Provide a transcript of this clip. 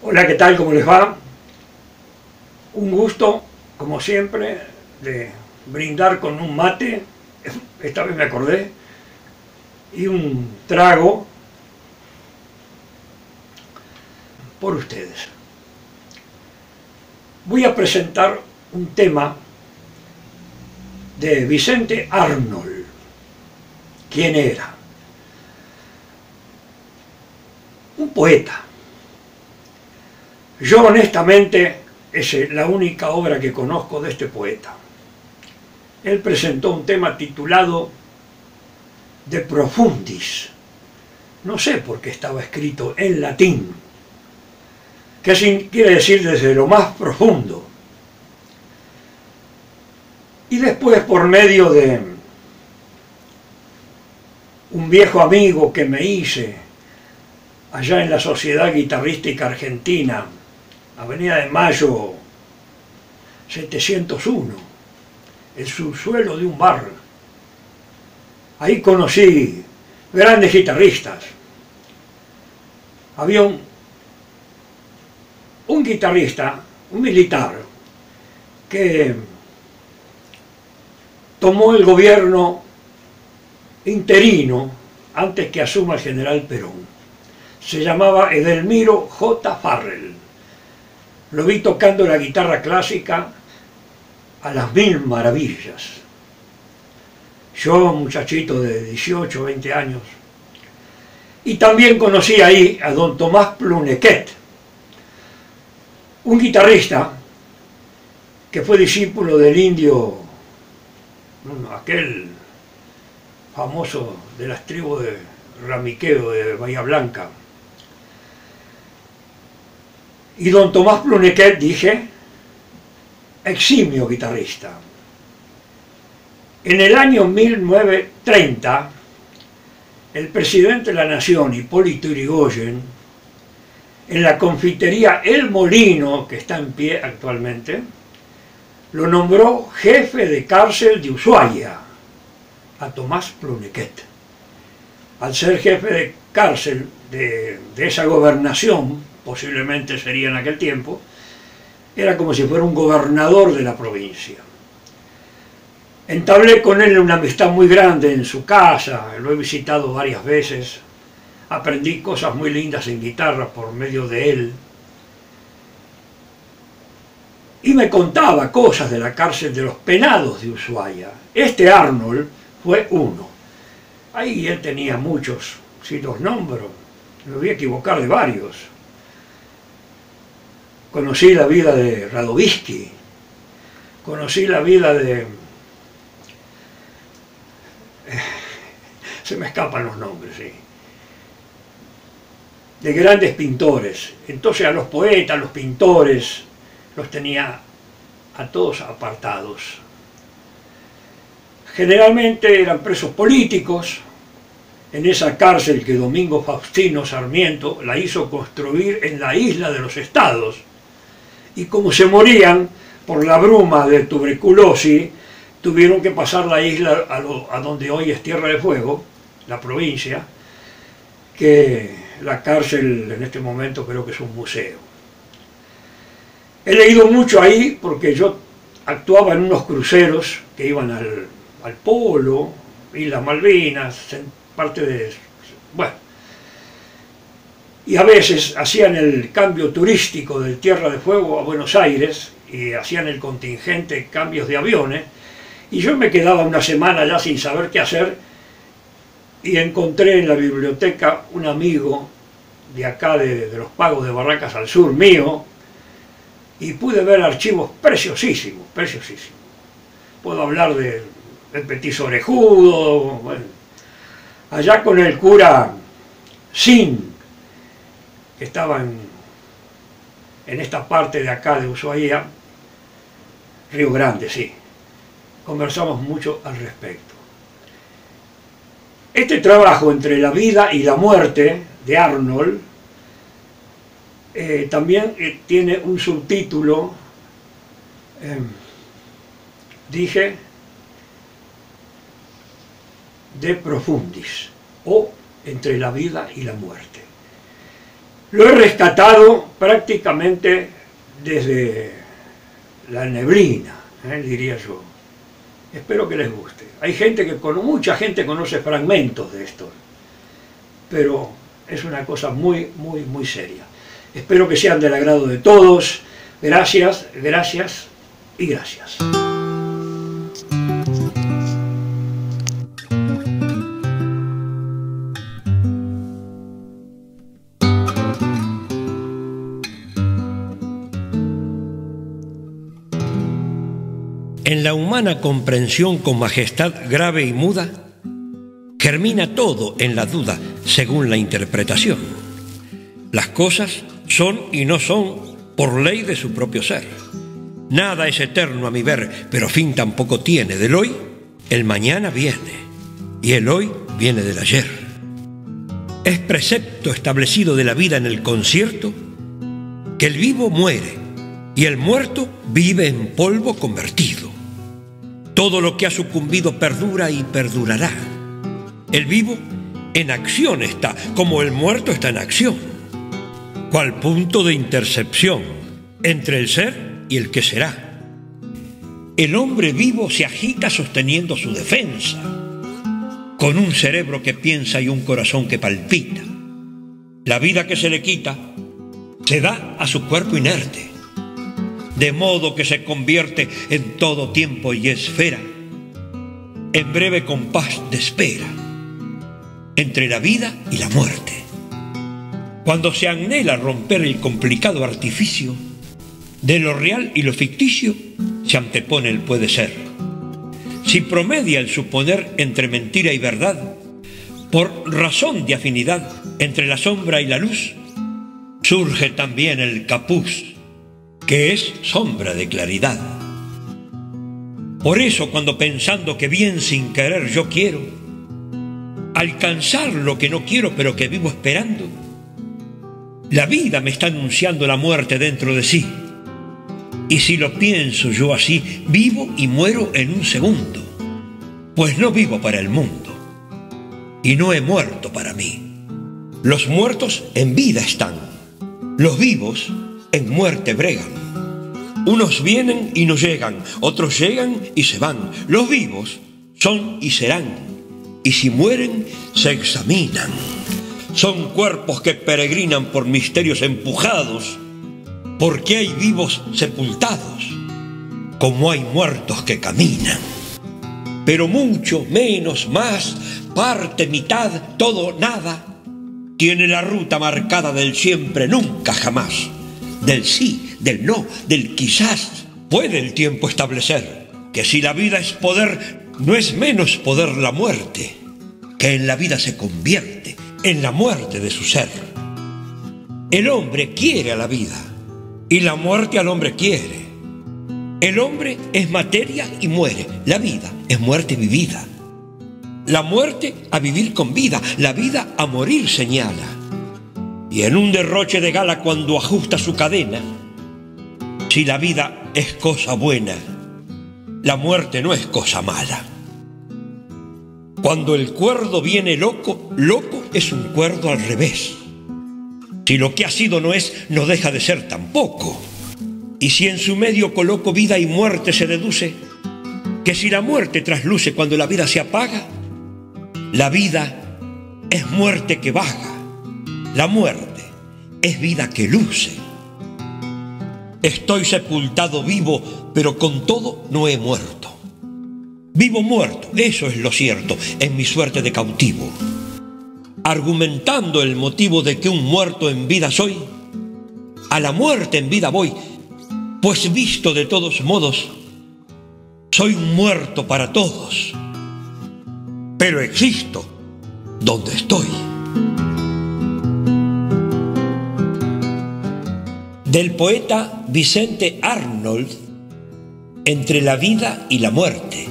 Hola, ¿qué tal? ¿Cómo les va? Un gusto, como siempre, de brindar con un mate, esta vez me acordé, y un trago por ustedes. Voy a presentar un tema de Vicente Arnold. ¿Quién era? Un poeta yo honestamente es la única obra que conozco de este poeta. Él presentó un tema titulado De Profundis. No sé por qué estaba escrito en latín, que quiere decir desde lo más profundo. Y después por medio de un viejo amigo que me hice allá en la Sociedad Guitarrística Argentina, Avenida de Mayo 701, el subsuelo de un bar. Ahí conocí grandes guitarristas. Había un, un guitarrista, un militar, que tomó el gobierno interino antes que asuma el general Perón. Se llamaba Edelmiro J. Farrell lo vi tocando la guitarra clásica a las mil maravillas. Yo, muchachito de 18, 20 años. Y también conocí ahí a don Tomás Plunequet, un guitarrista que fue discípulo del indio, aquel famoso de las tribus de Ramiqueo de Bahía Blanca, y don Tomás Plunequet, dije, eximio guitarrista. En el año 1930, el presidente de la Nación, Hipólito Yrigoyen, en la confitería El Molino, que está en pie actualmente, lo nombró jefe de cárcel de Ushuaia, a Tomás Plunequet. Al ser jefe de cárcel de, de esa gobernación, posiblemente sería en aquel tiempo, era como si fuera un gobernador de la provincia. Entablé con él una amistad muy grande en su casa, lo he visitado varias veces, aprendí cosas muy lindas en guitarra por medio de él, y me contaba cosas de la cárcel de los penados de Ushuaia. Este Arnold fue uno. Ahí él tenía muchos, si los nombro, me voy a equivocar de varios. Conocí la vida de Radovisky, conocí la vida de... Se me escapan los nombres, sí. De grandes pintores. Entonces a los poetas, los pintores, los tenía a todos apartados. Generalmente eran presos políticos, en esa cárcel que Domingo Faustino Sarmiento la hizo construir en la isla de los estados, y como se morían por la bruma de tuberculosis, tuvieron que pasar la isla a, donde hoy es Tierra de Fuego, la provincia, que la cárcel en este momento creo que es un museo. He leído mucho ahí porque yo actuaba en unos cruceros que iban al, al Polo, Islas Malvinas, parte de... Bueno, y a veces hacían el cambio turístico de Tierra de Fuego a Buenos Aires y hacían el contingente cambios de aviones y yo me quedaba una semana ya sin saber qué hacer y encontré en la biblioteca un amigo de acá de, los pagos de Barracas al Sur mío y pude ver archivos preciosísimos, preciosísimos. Puedo hablar de, del petiso orejudo, allá con el cura Sin, que estaban en esta parte de acá de Ushuaia, Río Grande, sí. Conversamos mucho al respecto. Este trabajo entre la vida y la muerte de Arnold eh, también eh, tiene un subtítulo, em, dije, de profundis, o entre la vida y la muerte. Lo he rescatado prácticamente desde la neblina, ¿eh? diría yo. Espero que les guste. Hay gente que, con mucha gente conoce fragmentos de esto, pero es una cosa muy, muy, muy seria. Espero que sean del agrado de todos. Gracias, gracias y gracias. En la humana comprensión con majestad grave y muda, germina todo en la duda según la interpretación. Las cosas son y no son por ley de su propio ser. Nada es eterno a mi ver, pero fin tampoco tiene. Del hoy, el mañana viene, y el hoy viene del ayer. Es precepto establecido de la vida en el concierto que el vivo muere y el muerto vive en polvo convertido. Todo lo que ha sucumbido perdura y perdurará. El vivo en acción está, como el muerto está en acción. Cual punto de intercepción entre el ser y el que será. El hombre vivo se agita sosteniendo su defensa, con un cerebro que piensa y un corazón que palpita. La vida que se le quita se da a su cuerpo inerte de modo que se convierte en todo tiempo y esfera, en breve compás de espera, entre la vida y la muerte. Cuando se anhela romper el complicado artificio de lo real y lo ficticio, se antepone el puede ser. Si promedia el suponer entre mentira y verdad, por razón de afinidad entre la sombra y la luz, surge también el capuz que es sombra de claridad. Por eso cuando pensando que bien sin querer yo quiero, alcanzar lo que no quiero pero que vivo esperando, la vida me está anunciando la muerte dentro de sí. Y si lo pienso yo así, vivo y muero en un segundo, pues no vivo para el mundo y no he muerto para mí. Los muertos en vida están, los vivos en muerte bregan. Unos vienen y no llegan, otros llegan y se van. Los vivos son y serán, y si mueren, se examinan. Son cuerpos que peregrinan por misterios empujados, porque hay vivos sepultados, como hay muertos que caminan. Pero mucho, menos, más, parte, mitad, todo, nada, tiene la ruta marcada del siempre, nunca, jamás del sí, del no, del quizás. Puede el tiempo establecer que si la vida es poder, no es menos poder la muerte, que en la vida se convierte en la muerte de su ser. El hombre quiere a la vida y la muerte al hombre quiere. El hombre es materia y muere. La vida es muerte vivida. La muerte a vivir con vida, la vida a morir señala y en un derroche de gala cuando ajusta su cadena, si la vida es cosa buena, la muerte no es cosa mala. Cuando el cuerdo viene loco, loco es un cuerdo al revés. Si lo que ha sido no es, no deja de ser tampoco. Y si en su medio coloco vida y muerte se deduce, que si la muerte trasluce cuando la vida se apaga, la vida es muerte que baja la muerte es vida que luce. Estoy sepultado vivo, pero con todo no he muerto. Vivo muerto, eso es lo cierto, en mi suerte de cautivo. Argumentando el motivo de que un muerto en vida soy, a la muerte en vida voy, pues visto de todos modos, soy un muerto para todos, pero existo donde estoy. Del poeta Vicente Arnold, Entre la vida y la muerte,